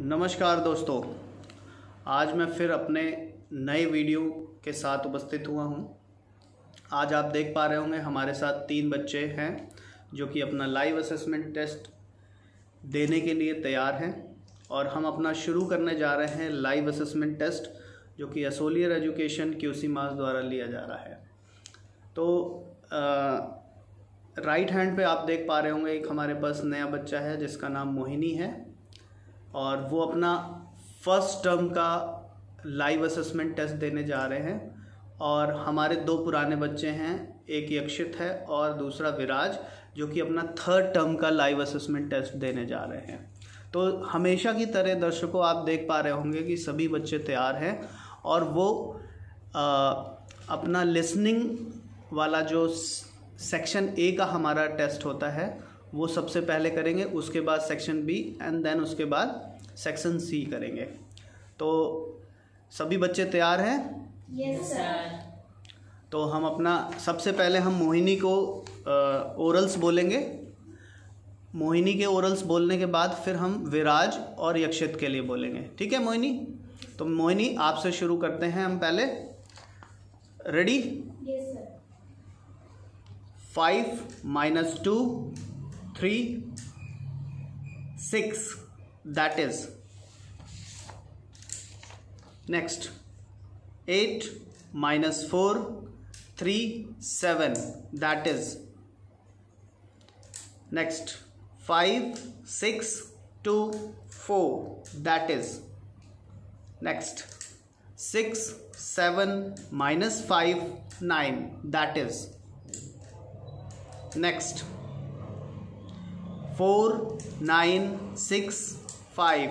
नमस्कार दोस्तों। आज मैं फिर अपने नए वीडियो के साथ उपस्थित हुआ हूँ। आज आप देख पा रहे होंगे हमारे साथ तीन बच्चे हैं जो कि अपना लाइव असेसमेंट टेस्ट देने के लिए तैयार हैं और हम अपना शुरू करने जा रहे हैं लाइव असेसमेंट टेस्ट जो कि असोलियर एजुकेशन क्यूसी मास द्वारा लिया जा रहा है। तो आ, राइट हैंड पे आप देख पा रहे होंगे एक हमारे पास नया बच्चा है जिसका नाम मोहिनी है। और वो अपना फ़र्स्ट टर्म का लाइव असेसमेंट टेस्ट देने जा रहे हैं। और हमारे दो पुराने बच्चे हैं एक यक्षित है और दूसरा विराज जो कि अपना थर्ड टर्म का लाइव असेसमेंट टेस्ट देने जा रहे हैं। तो हमेशा की तरह दर्शकों आप देख पा रहे होंगे कि सभी बच्चे तैयार हैं और वो आ, अपना लिसनिंग वाला जो सेक्शन ए का हमारा टेस्ट होता है वो सबसे पहले करेंगे उसके बाद सेक्शन बी एंड देन उसके बाद सेक्शन सी करेंगे। तो सभी बच्चे तैयार हैं? यस सर तो हम अपना सबसे पहले हम मोहिनी को ओरल्स बोलेंगे। मोहिनी के ओरल्स बोलने के बाद फिर हम विराज और यक्षित के लिए बोलेंगे। ठीक है मोहिनी? तो मोहिनी आपसे शुरू करते हैं हम पहले। Ready five minus two 3 6 that is. Next. 8 minus 4 3 7 that is. Next. 5 6 2 4 that is. Next. 6 7 minus 5 9 that is. Next. 4965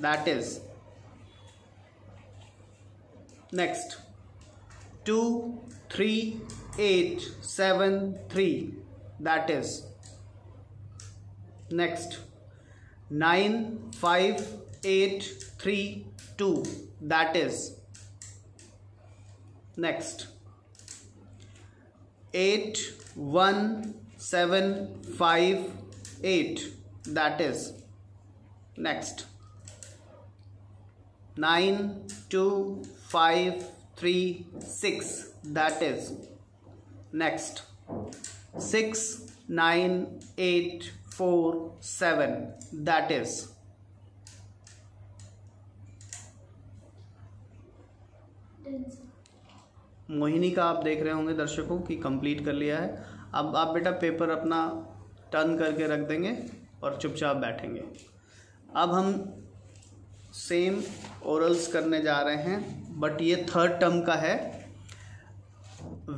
that is. Next. 23873 that is. Next. 95832 that is. Next. 8175 8 that is next. 9 2 5 3 6 that is next. 6 9 8 4 7 that is Mohini का आप देख रहे होंगे दर्शकों कि complete कर लिया है। अब आप बेटा पेपर अपना टर्न करके रख देंगे और चुपचाप बैठेंगे। अब हम सेम ओरल्स करने जा रहे हैं बट ये थर्ड टर्म का है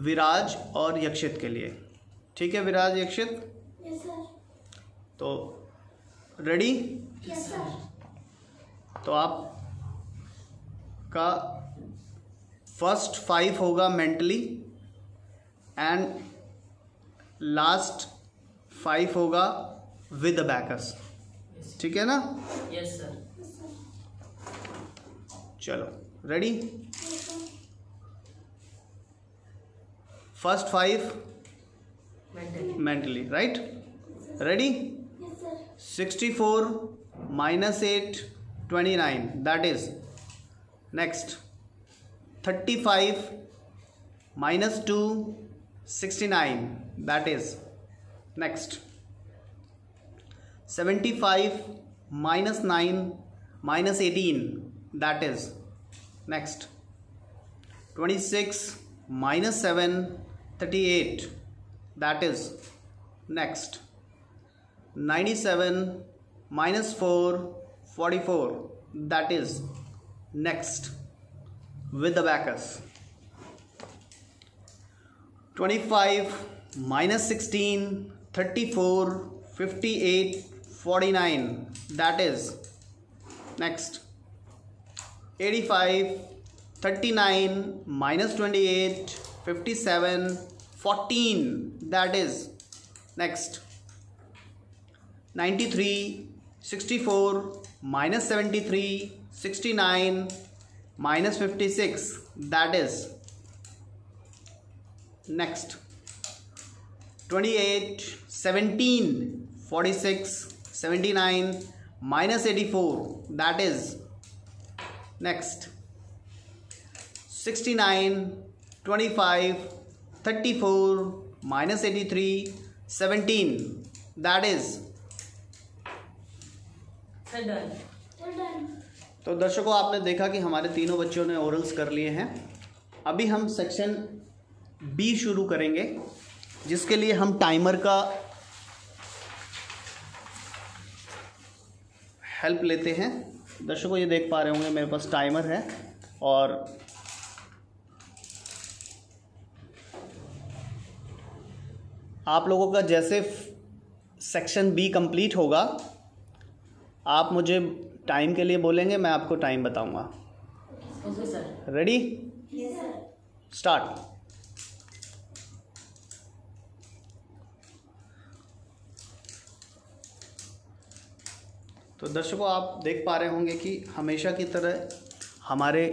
विराज और यक्षित के लिए। ठीक है विराज यक्षित तो रेडी तो आप का फ़र्स्ट फाइव होगा मेंटली एंड लास्ट फाइव होगा विद बैकस ठीक है ना? यस सर चलो ready first five mentally mentally right ready yes sir sixty four minus eight twenty nine that is next thirty Next, 75 minus 9 minus 18 that is. Next. 26 minus 7 38 that is. Next. 97 minus 4 44 that is. Next. With the backers. 25 minus 16 34 58 49 that is next. 85 39 minus 28 57 14 that is next. 93 64 minus 73 69 minus 56 that is next 28 17 46 79 minus 84 that is next. 69 25 34 minus 83 17 that is sir done Sir, done. तो दर्शकों आपने देखा कि हमारे तीनों बच्चों ने orals कर लिए हैं। अभी हम सेक्शन बी शुरू करेंगे। जिसके लिए हम टाइमर का हेल्प लेते हैं। दर्शकों ये देख पा रहे होंगे मेरे पास टाइमर है और आप लोगों का जैसे सेक्शन बी कंप्लीट होगा आप मुझे टाइम के लिए बोलेंगे मैं आपको टाइम बताऊँगा। रेडी स्टार्ट तो दर्शकों, आप देख पा रहे होंगे कि हमेशा की तरह हमारे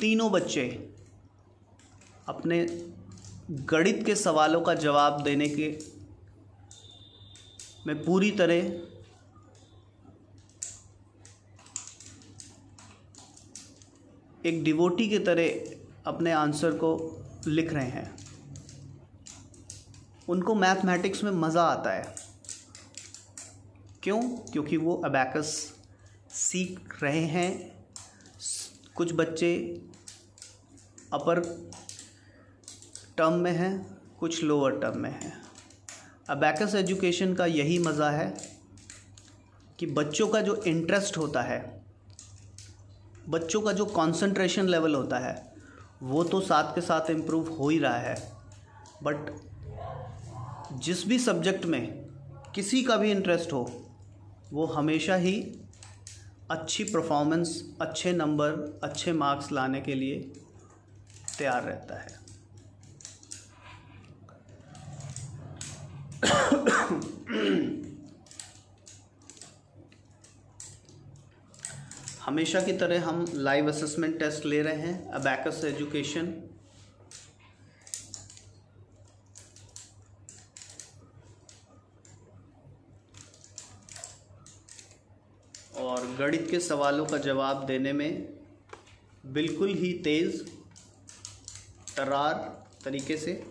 तीनों बच्चे अपने गणित के सवालों का जवाब देने के में पूरी तरह एक डिवोटी की तरह अपने आंसर को लिख रहे हैं। उनको मैथमेटिक्स में मज़ा आता है। क्यों? क्योंकि वो अबैकस सीख रहे हैं। कुछ बच्चे अपर टर्म में हैं, कुछ लोअर टर्म में हैं। अबैकस एजुकेशन का यही मज़ा है कि बच्चों का जो इंटरेस्ट होता है, बच्चों का जो कंसंट्रेशन लेवल होता है, वो तो साथ के साथ इम्प्रूव हो ही रहा है। बट जिस भी सब्जेक्ट में किसी का भी इंटरेस्ट हो वो हमेशा ही अच्छी परफॉर्मेंस अच्छे नंबर अच्छे मार्क्स लाने के लिए तैयार रहता है। हमेशा की तरह हम लाइव असेसमेंट टेस्ट ले रहे हैं अबैकस एजुकेशन और गणित के सवालों का जवाब देने में बिल्कुल ही तेज़, तरार तरीके से।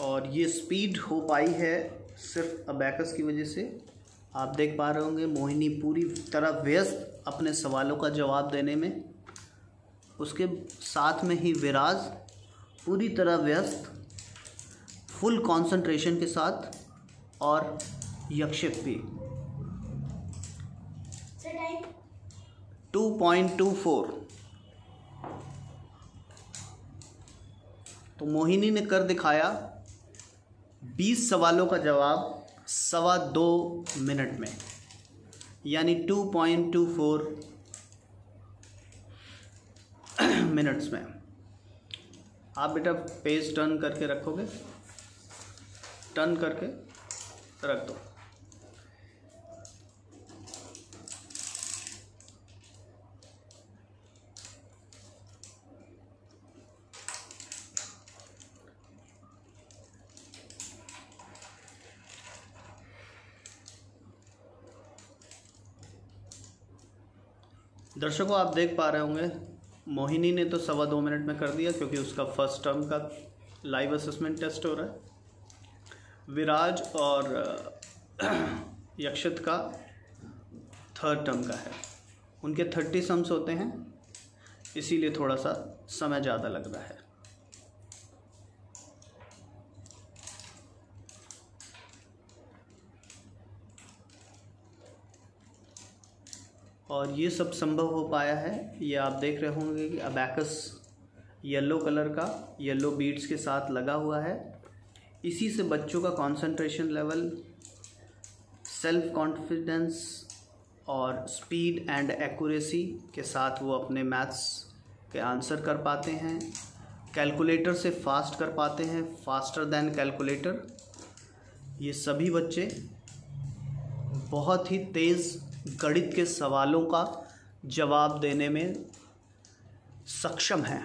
और ये स्पीड हो पाई है सिर्फ़ अबैकस की वजह से। आप देख पा रहे होंगे, मोहिनी पूरी तरह व्यस्त अपने सवालों का जवाब देने में, उसके साथ में ही विराज पूरी तरह व्यस्त फुल कंसंट्रेशन के साथ और यक्षित भी। टू पॉइंट टू फोर तो मोहिनी ने कर दिखाया 20 सवालों का जवाब सवा दो मिनट में। यानी 2.24 मिनट्स में। आप बेटा पेज टर्न करके रखोगे? टर्न करके रख दो। दर्शकों, आप देख पा रहे होंगे, मोहिनी ने तो सवा दो मिनट में कर दिया क्योंकि उसका फ़र्स्ट टर्म का लाइव असेसमेंट टेस्ट हो रहा है। विराज और, यक्षत का थर्ड टर्म का है। उनके थर्टी सम्स होते हैं, इसीलिए थोड़ा सा समय ज़्यादा लग रहा है। और ये सब संभव हो पाया है। ये आप देख रहे होंगे कि अबैकस येलो कलर का येलो बीड्स के साथ लगा हुआ है। इसी से बच्चों का कंसंट्रेशन लेवल सेल्फ कॉन्फिडेंस और स्पीड एंड एक्यूरेसी के साथ वो अपने मैथ्स के आंसर कर पाते हैं। कैलकुलेटर से फास्ट कर पाते हैं फास्टर देन कैलकुलेटर ये सभी बच्चे बहुत ही तेज़ गणित के सवालों का जवाब देने में सक्षम हैं।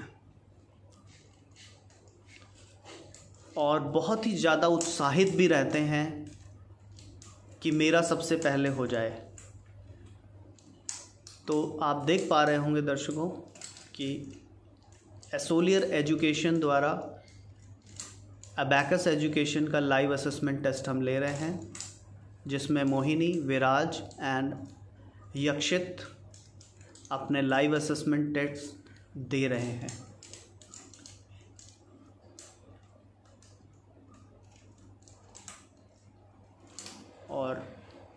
और बहुत ही ज़्यादा उत्साहित भी रहते हैं कि मेरा सबसे पहले हो जाए। तो आप देख पा रहे होंगे दर्शकों कि एसोलियर एजुकेशन द्वारा अबैकस एजुकेशन का लाइव असेसमेंट टेस्ट हम ले रहे हैं। जिसमें मोहिनी, विराज एंड यक्षित अपने लाइव असेसमेंट टेस्ट दे रहे हैं। और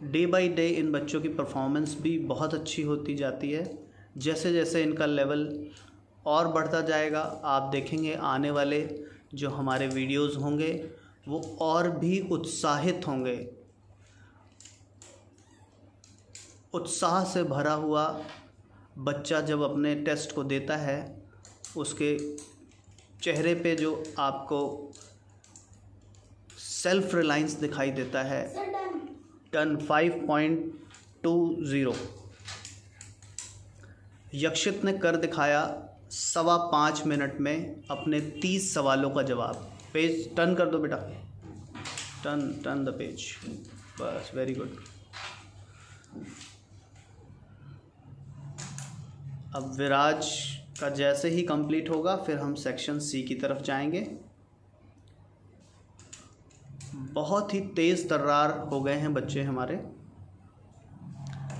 डे बाय डे इन बच्चों की परफॉर्मेंस भी बहुत अच्छी होती जाती है। जैसे जैसे इनका लेवल और बढ़ता जाएगा, आप देखेंगे आने वाले जो हमारे वीडियोस होंगे, वो और भी उत्साहित होंगे। उत्साह से भरा हुआ बच्चा जब अपने टेस्ट को देता है उसके चेहरे पे जो आपको सेल्फ रिलायंस दिखाई देता है ton five point two zero Yakshit ने कर दिखाया सवा पाँच मिनट में अपने तीस सवालों का जवाब। पेज टर्न कर दो बेटा। टर्न टर्न द पेज बस वेरी गुड अब विराज का जैसे ही कंप्लीट होगा, फिर हम सेक्शन सी की तरफ़ जाएँगे। बहुत ही तेज़ तर्रार हो गए हैं बच्चे हमारे।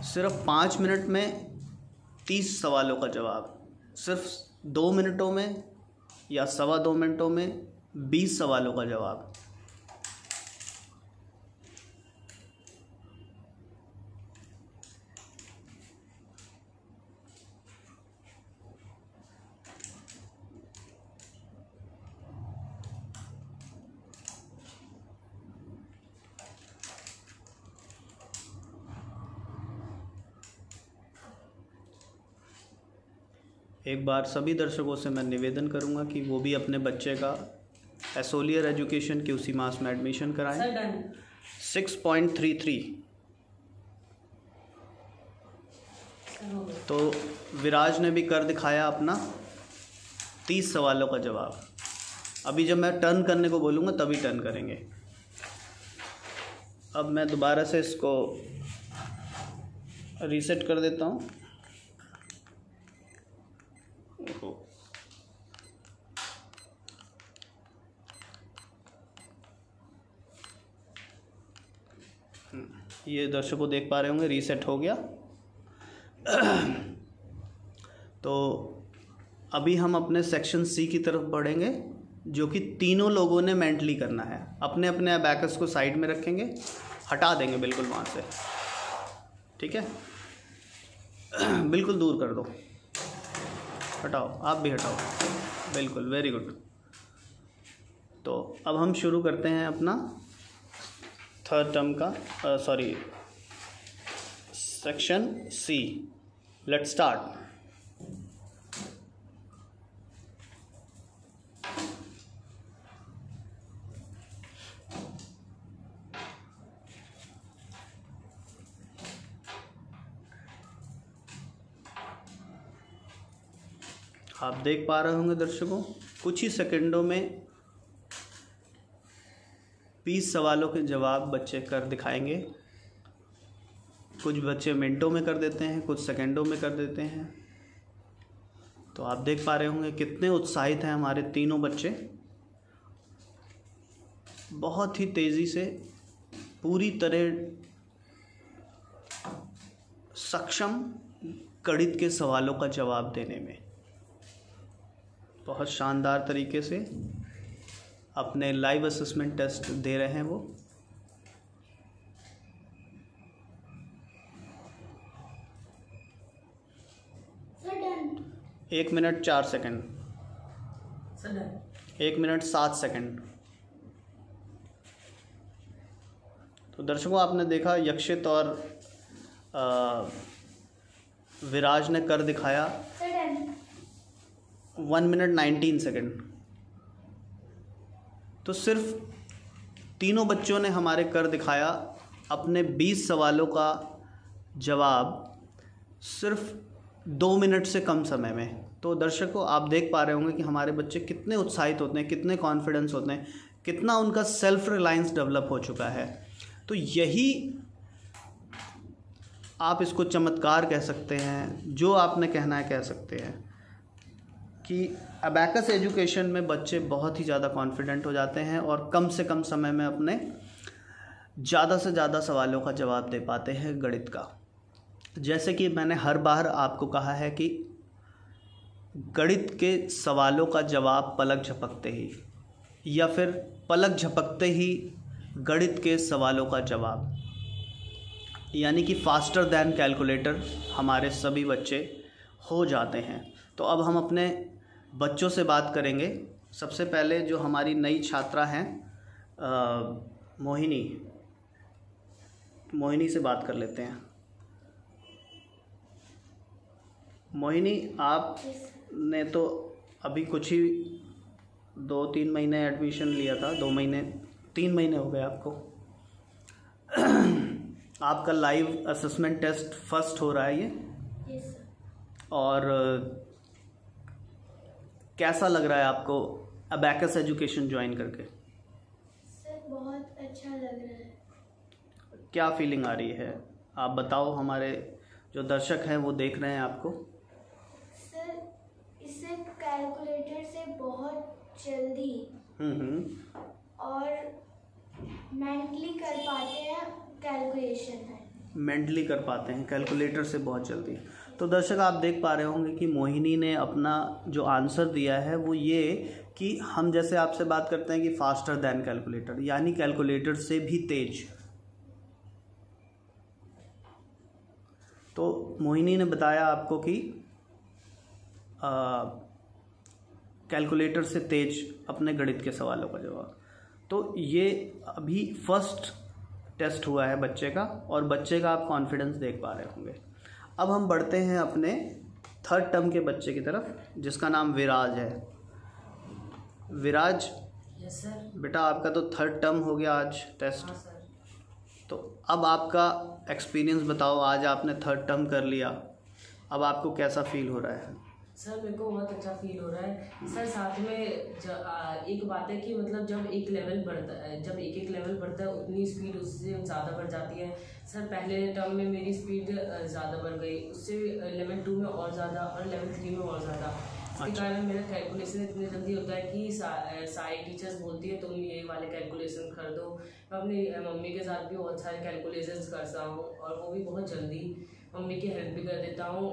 सिर्फ़ पाँच मिनट में तीस सवालों का जवाब। सिर्फ़ दो मिनटों में या सवा दो मिनटों में बीस सवालों का जवाब। एक बार सभी दर्शकों से मैं निवेदन करूँगा कि वो भी अपने बच्चे का एसोलियर एजुकेशन के उसी मास में एडमिशन कराएँ। सिक्स पॉइंट थ्री थ्री तो विराज ने भी कर दिखाया अपना तीस सवालों का जवाब। अभी जब मैं टर्न करने को बोलूँगा तभी टर्न करेंगे। अब मैं दोबारा से इसको रीसेट कर देता हूँ। हम्म, ये दर्शकों देख पा रहे होंगे रीसेट हो गया। तो अभी हम अपने सेक्शन सी की तरफ़ बढ़ेंगे जो कि तीनों लोगों ने मेंटली करना है। अपने अपने अबैकस को साइड में रखेंगे हटा देंगे बिल्कुल वहाँ से। ठीक है? बिल्कुल दूर कर दो। हटाओ, आप भी हटाओ। बिल्कुल वेरी गुड तो अब हम शुरू करते हैं अपना थर्ड टर्म का sorry section C let start आप देख पा रहे होंगे दर्शकों, कुछ ही सेकंडों में बीस सवालों के जवाब बच्चे कर दिखाएँगे। कुछ बच्चे मिनटों में कर देते हैं, कुछ सेकंडों में कर देते हैं। तो आप देख पा रहे होंगे कितने उत्साहित हैं हमारे तीनों बच्चे। बहुत ही तेज़ी से पूरी तरह सक्षम गणित के सवालों का जवाब देने में। बहुत शानदार तरीके से अपने लाइव असेसमेंट टेस्ट दे रहे हैं वो। एक मिनट चार सेकंड। एक मिनट सात सेकंड। तो दर्शकों आपने देखा यक्षित और आ, विराज ने कर दिखाया। One minute nineteen second. तो सिर्फ़ तीनों बच्चों ने हमारे कर दिखाया, अपने बीस सवालों का जवाब सिर्फ़ दो मिनट से कम समय में। तो दर्शकों, आप देख पा रहे होंगे कि हमारे बच्चे कितने उत्साहित होते हैं, कितने कॉन्फिडेंस होते हैं, कितना उनका सेल्फ रिलायंस डेवलप हो चुका है। तो यही आप इसको चमत्कार कह सकते हैं, जो आपने कहना है कह सकते हैं। कि अबैकस एजुकेशन में बच्चे बहुत ही ज़्यादा कॉन्फिडेंट हो जाते हैं और कम से कम समय में अपने ज़्यादा से ज़्यादा सवालों का जवाब दे पाते हैं गणित का। जैसे कि मैंने हर बार आपको कहा है कि गणित के सवालों का जवाब पलक झपकते ही, या फिर पलक झपकते ही गणित के सवालों का जवाब। यानी कि फास्टर दैन कैलकुलेटर हमारे सभी बच्चे हो जाते हैं। तो अब हम अपने बच्चों से बात करेंगे। सबसे पहले जो हमारी नई छात्रा हैं मोहिनी। मोहिनी से बात कर लेते हैं। मोहिनी आप ने तो अभी कुछ ही दो तीन महीने एडमिशन लिया था दो महीने तीन महीने हो गए आपको। आपका लाइव असेसमेंट टेस्ट फ़र्स्ट हो रहा है ये? और कैसा लग रहा है आपको अबैकस एजुकेशन ज्वाइन करके? सर बहुत अच्छा लग रहा है। क्या फीलिंग आ रही है? आप बताओ हमारे जो दर्शक हैं वो देख रहे हैं आपको। सर इसे कैलकुलेटर से बहुत जल्दी हम्म हम्म। और मेंटली कर पाते हैं कैलकुलेशन है। मेंटली कर पाते हैं कैलकुलेटर से बहुत जल्दी। तो दर्शक, आप देख पा रहे होंगे कि मोहिनी ने अपना जो आंसर दिया है वो ये कि हम जैसे आपसे बात करते हैं कि फास्टर दैन कैलकुलेटर यानी कैलकुलेटर से भी तेज। तो मोहिनी ने बताया आपको कि कैलकुलेटर से तेज अपने गणित के सवालों का जवाब। तो ये अभी फ़र्स्ट टेस्ट हुआ है बच्चे का, और बच्चे का आप कॉन्फिडेंस देख पा रहे होंगे। अब हम बढ़ते हैं अपने थर्ड टर्म के बच्चे की तरफ़ जिसका नाम विराज है। विराज? यस सर बेटा आपका तो थर्ड टर्म हो गया आज टेस्ट हाँ तो अब आपका एक्सपीरियंस बताओ आज आपने थर्ड टर्म कर लिया। अब आपको कैसा फील हो रहा है? सर मेरे को बहुत अच्छा फील हो रहा है। सर साथ में ज, आ, एक बात है कि मतलब जब एक लेवल बढ़ता है जब एक एक लेवल बढ़ता है उतनी स्पीड उससे ज़्यादा बढ़ जाती है। सर पहले टर्म में मेरी स्पीड ज़्यादा बढ़ गई। उससे लेवल टू में और ज़्यादा और लेवल थ्री में और ज़्यादा। इसके अच्छा। कारण मेरा कैलकुलेशन इतनी जल्दी होता है कि सा, सारी टीचर्स बोलती है तुम ये वाले कैलकुलेशन कर दो। मैं अपनी मम्मी के साथ भी बहुत सारे कैलकुलेशंस करता हूँ और वो भी बहुत जल्दी मम्मी की हेल्प भी कर देता हूँ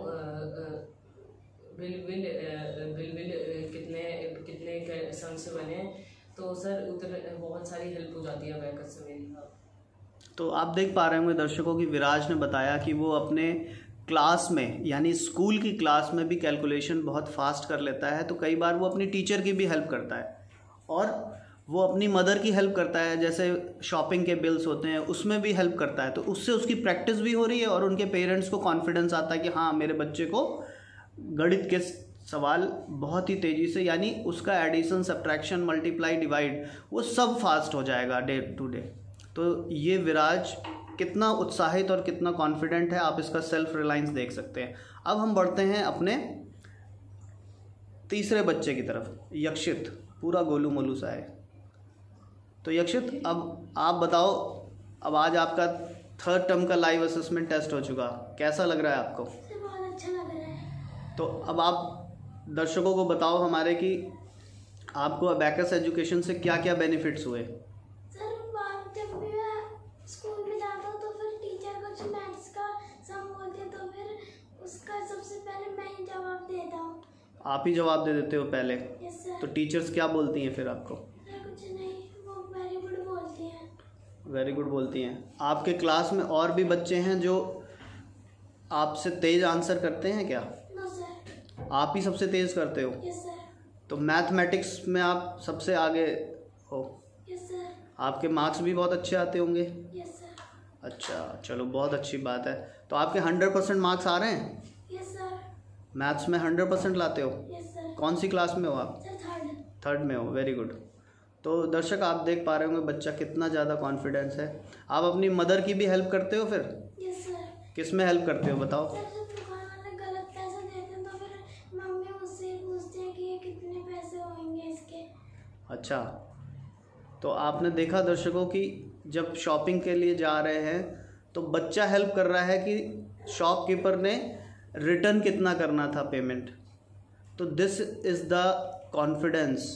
अ, अ, बिल बिल बिल बिल कितने कितने सम से बने तो सर उतने बहुत सारी हेल्प हो जाती है बैकअप से मेरी। हाँ। तो आप देख पा रहे होंगे दर्शकों की विराज ने बताया कि वो अपने क्लास में यानी स्कूल की क्लास में भी कैलकुलेशन बहुत फास्ट कर लेता है तो कई बार वो अपनी टीचर की भी हेल्प करता है। और वो अपनी मदर की हेल्प करता है जैसे शॉपिंग के बिल्स होते हैं उसमें भी हेल्प करता है। तो उससे उसकी प्रैक्टिस भी हो रही है और उनके पेरेंट्स को कॉन्फिडेंस आता है कि हाँ मेरे बच्चे को गणित के सवाल बहुत ही तेज़ी से, यानी उसका एडिशन सब्ट्रैक्शन मल्टीप्लाई डिवाइड वो सब फास्ट हो जाएगा डे टू डे तो ये विराज कितना उत्साहित और कितना कॉन्फिडेंट है, आप इसका सेल्फ रिलायंस देख सकते हैं। अब हम बढ़ते हैं अपने तीसरे बच्चे की तरफ़, यक्षित, पूरा गोलू मोलू सा है। तो यक्षित, अब आप बताओ, अब आज आपका थर्ड टर्म का लाइव असेसमेंट टेस्ट हो चुका। कैसा लग रहा है आपको सर बहुत अच्छा लग रहा है तो अब आप दर्शकों को बताओ हमारे कि आपको अबैकस एजुकेशन से क्या क्या बेनिफिट्स हुए? सर जब भी मैं स्कूल में जाता हूँ तो फिर टीचर कुछ मैथ्स का सम बोलते तो फिर उसका सबसे पहले मैं ही जवाब देता हूँ। आप ही जवाब दे देते हो पहले? तो टीचर्स क्या बोलती हैं फिर आपको? कुछ नहीं वो वेरी गुड बोलती हैं। वेरी गुड बोलती हैं। आपके क्लास में और भी बच्चे हैं जो आपसे तेज़ आंसर करते हैं क्या? आप ही सबसे तेज़ करते हो। तो मैथमेटिक्स में आप सबसे आगे हो। आपके मार्क्स भी बहुत अच्छे आते होंगे। अच्छा चलो बहुत अच्छी बात है। तो आपके हंड्रेड परसेंट मार्क्स आ रहे हैं? मैथ्स में हंड्रेड परसेंट लाते हो? कौन सी क्लास में हो आप? थर्ड में हो वेरी गुड तो दर्शक आप देख पा रहे होंगे बच्चा कितना ज़्यादा कॉन्फिडेंस है। आप अपनी मदर की भी हेल्प करते हो फिर? सर किसमें हेल्प करते हो बताओ? अच्छा। तो आपने देखा दर्शकों कि, जब शॉपिंग के लिए जा रहे हैं तो बच्चा हेल्प कर रहा है कि शॉपकीपर ने रिटर्न कितना करना था पेमेंट तो this is the confidence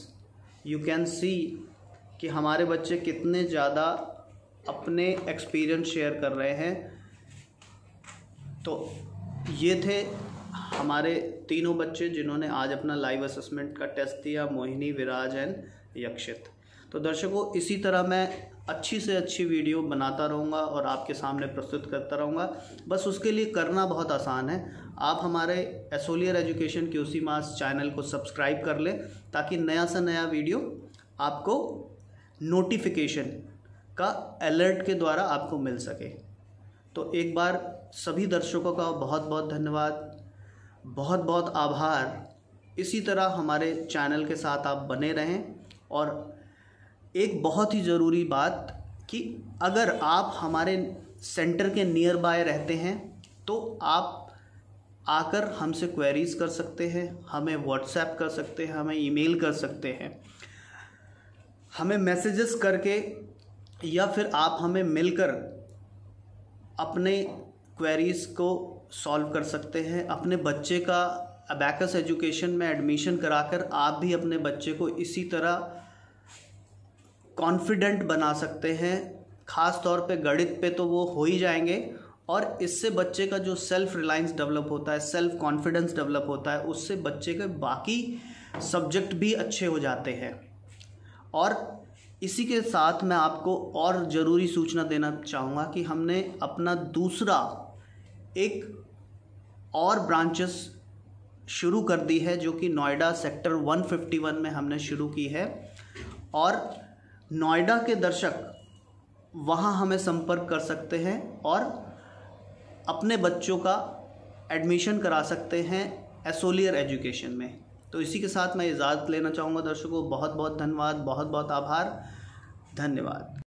you can see कि हमारे बच्चे कितने ज़्यादा अपने एक्सपीरियंस शेयर कर रहे हैं। तो ये थे हमारे तीनों बच्चे जिन्होंने आज अपना लाइव असेसमेंट का टेस्ट दिया, मोहिनी, विराज एंड यक्षित। तो दर्शकों, इसी तरह मैं अच्छी से अच्छी वीडियो बनाता रहूँगा और आपके सामने प्रस्तुत करता रहूँगा। बस उसके लिए करना बहुत आसान है। आप हमारे एसोलियर एजुकेशन के उसी मास चैनल को सब्सक्राइब कर लें ताकि नया सा नया वीडियो आपको नोटिफिकेशन का अलर्ट के द्वारा आपको मिल सके। तो एक बार सभी दर्शकों का बहुत बहुत धन्यवाद। बहुत बहुत आभार। इसी तरह हमारे चैनल के साथ आप बने रहें। और एक बहुत ही ज़रूरी बात कि अगर आप हमारे सेंटर के नियर बाय रहते हैं तो आप आकर हमसे क्वेरीज कर सकते हैं, हमें व्हाट्सएप कर सकते हैं, हमें ईमेल कर सकते हैं। हमें मैसेजेस करके या फिर आप हमें मिलकर अपने क्वेरीज को सॉल्व कर सकते हैं, अपने बच्चे का अबैकस एजुकेशन में एडमिशन कराकर आप भी अपने बच्चे को इसी तरह कॉन्फिडेंट बना सकते हैं। ख़ास तौर पे गणित पे तो वो हो ही जाएँगे और इससे बच्चे का जो सेल्फ रिलायंस डेवलप होता है सेल्फ कॉन्फिडेंस डेवलप होता है, उससे बच्चे के बाकी सब्जेक्ट भी अच्छे हो जाते हैं। और इसी के साथ मैं आपको और ज़रूरी सूचना देना चाहूँगा कि हमने अपना दूसरा एक और ब्रांचेस शुरू कर दी है, जो कि नोएडा सेक्टर 151 में हमने शुरू की है। और नोएडा के दर्शक वहाँ हमें संपर्क कर सकते हैं और अपने बच्चों का एडमिशन करा सकते हैं एसोलियर एजुकेशन में। तो इसी के साथ मैं इजाज़त लेना चाहूँगा दर्शकों। बहुत बहुत धन्यवाद बहुत बहुत आभार। धन्यवाद।